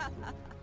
ハハハ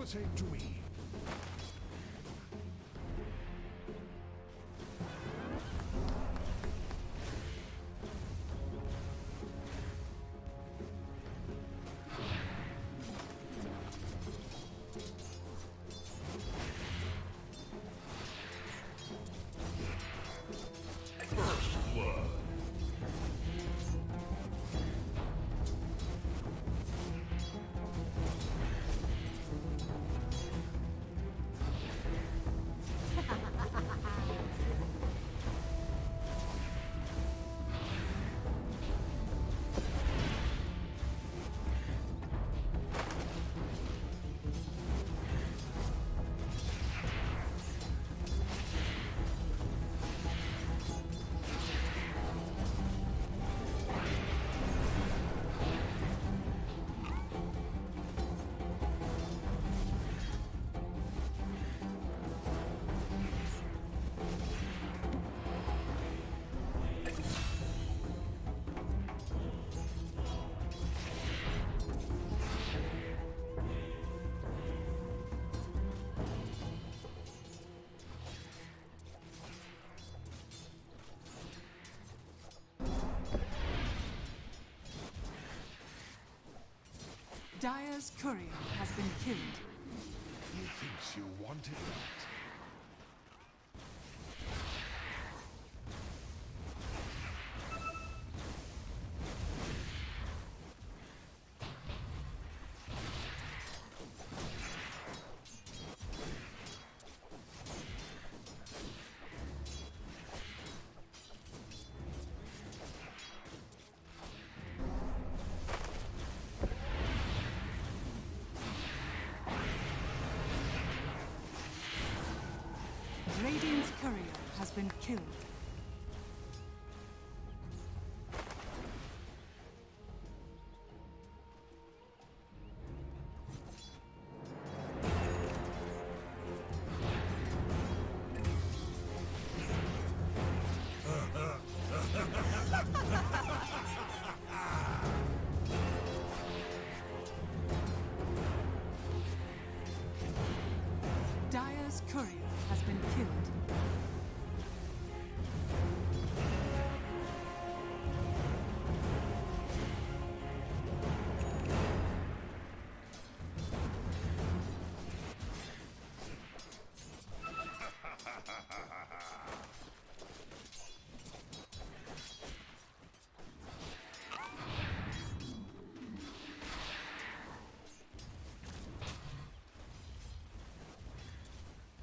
the same to me. Dire's courier has been killed. He thinks you wanted that. Been killed.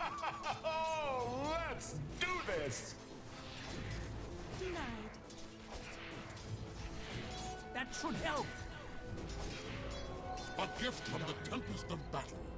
Oh, let's do this! Denied. That should help. A gift from the Tempest of Battle.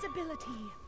Invisibility.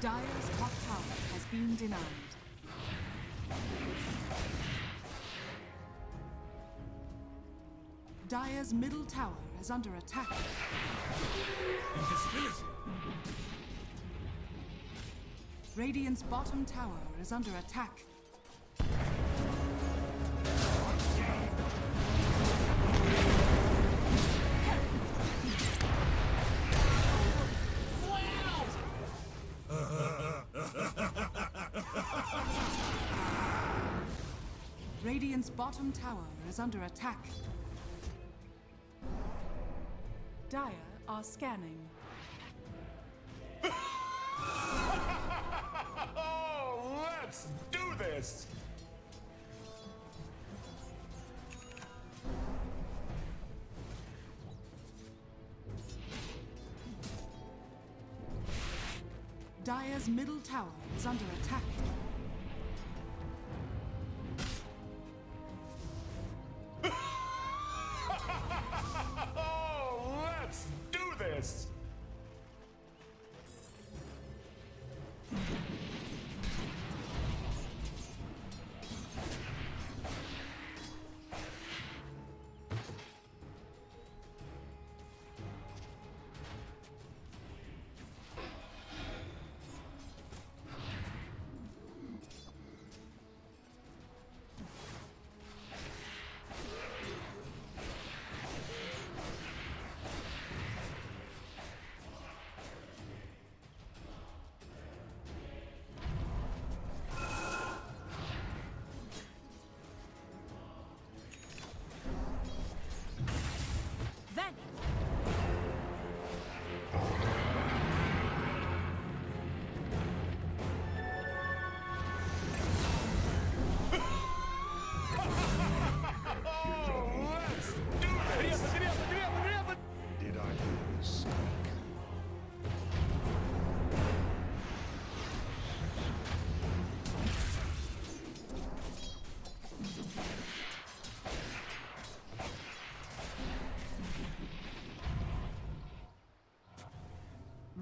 Dire's top tower has been denied. Dire's middle tower is under attack. Invisibility. Radiant's bottom tower is under attack. Radiant's bottom tower is under attack. Dire are scanning. Oh, let's do this! Dire's middle tower is under attack.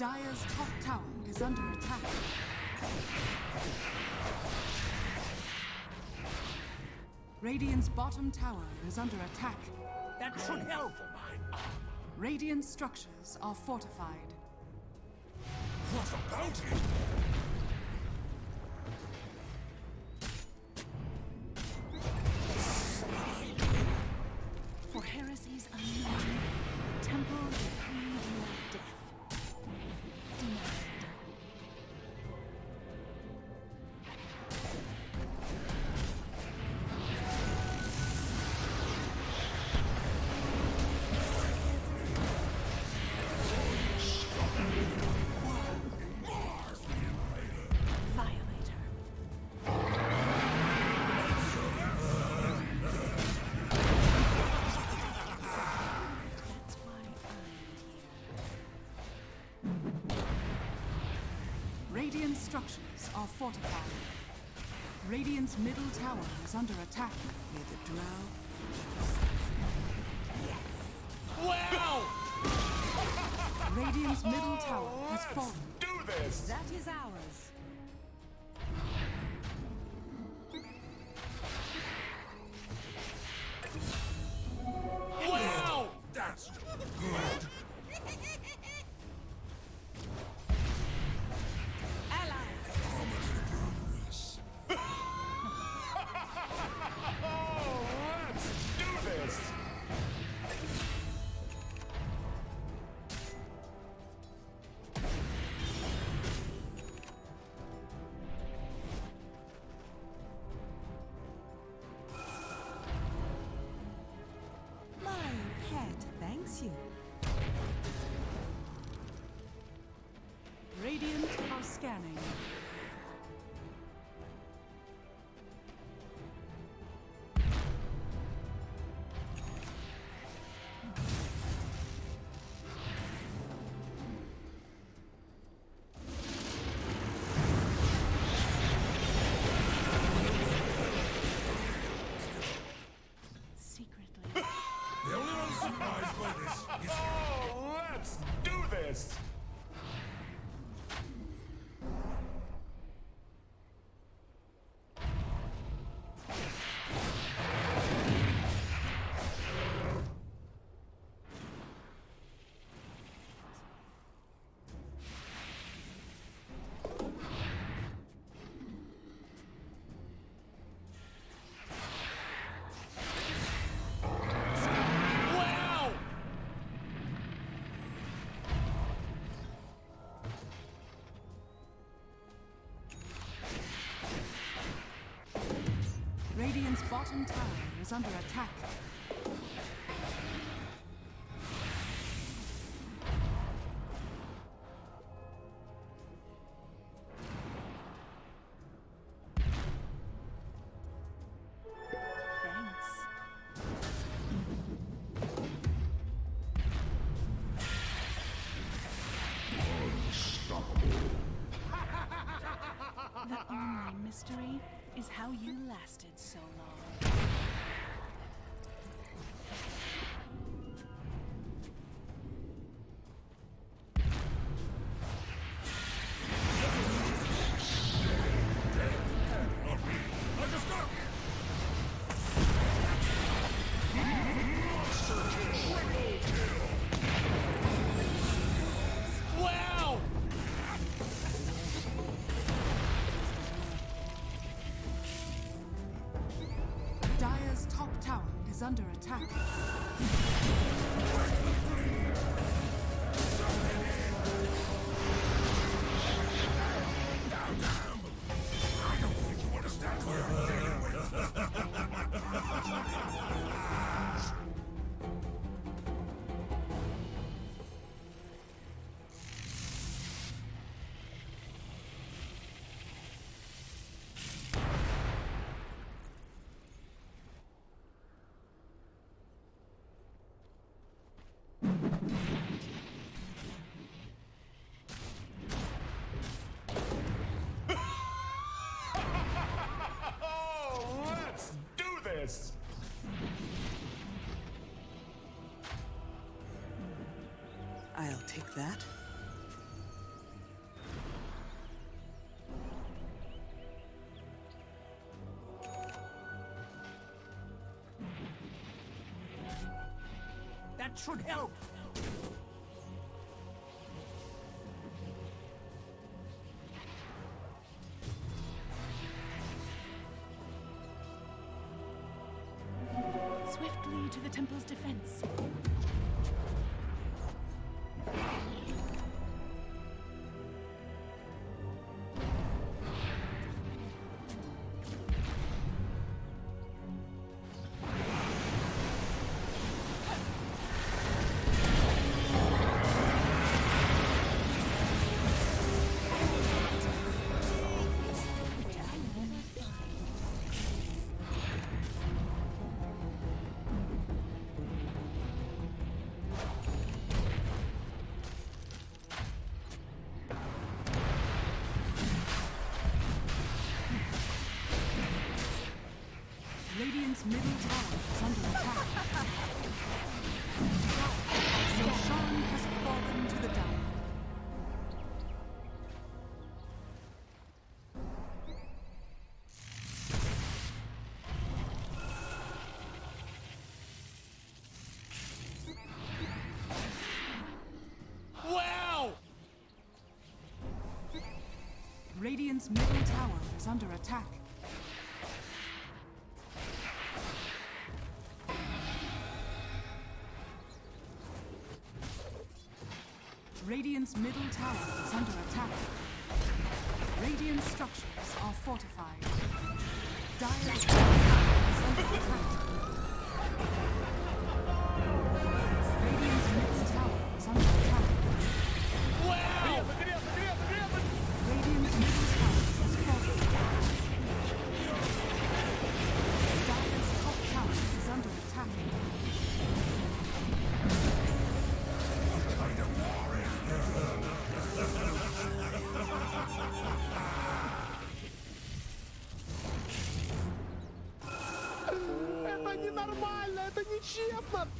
Dire's top tower is under attack. Radiant's bottom tower is under attack. That should help. Radiant structures are fortified. What about bounty! Structures are fortified. Radiant's middle tower is under attack. May the drow Wow! Radiant's middle tower has Let's fallen. do this! That is ours. Scanning. Bottom tower is under attack. Under attack. I'll take that. That should help! Swiftly to the temple's defense. Radiant's middle tower is under attack. Radiant's middle tower is under attack. Radiant structures are fortified. Tower is under attack. Shit off my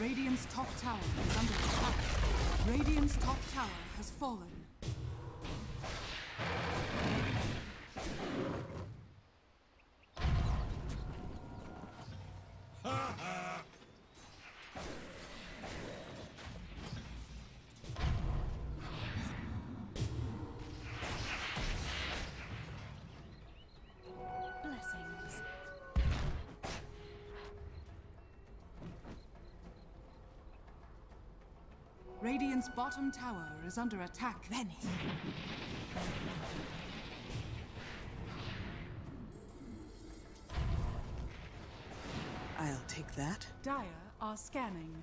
Radiant's top tower is under attack. Radiant's top tower has fallen. Blessings. Radiant's bottom tower is under attack. Venice. I'll take that. Dire are scanning.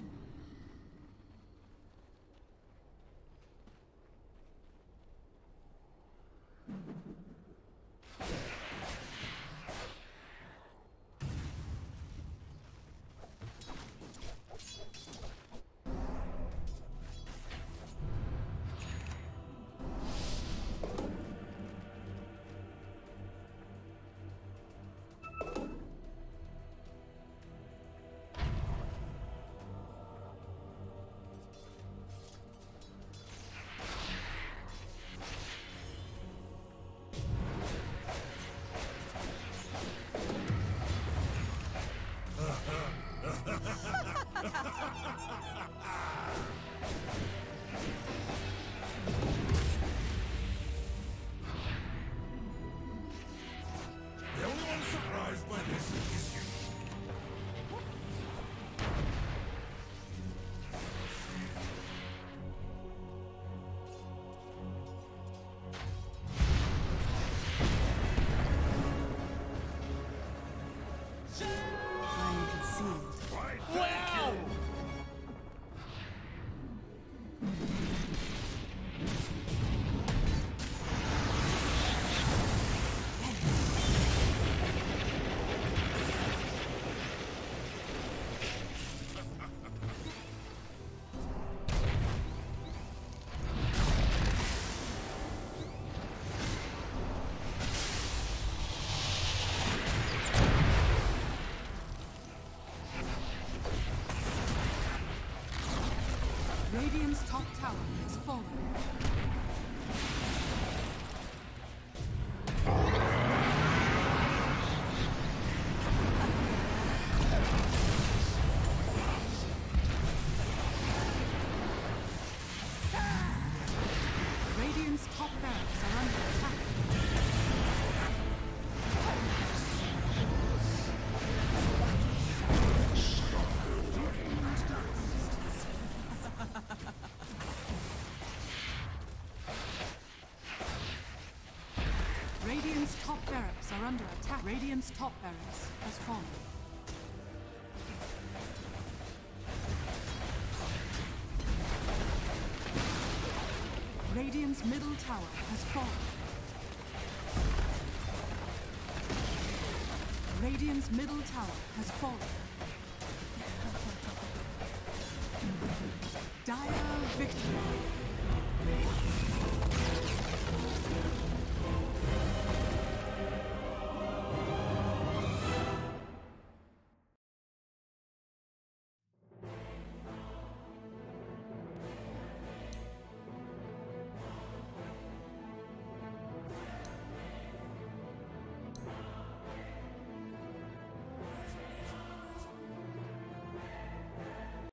Radiant's top barracks has fallen. Radiant's middle tower has fallen. Radiant's middle tower has fallen. Dire victory.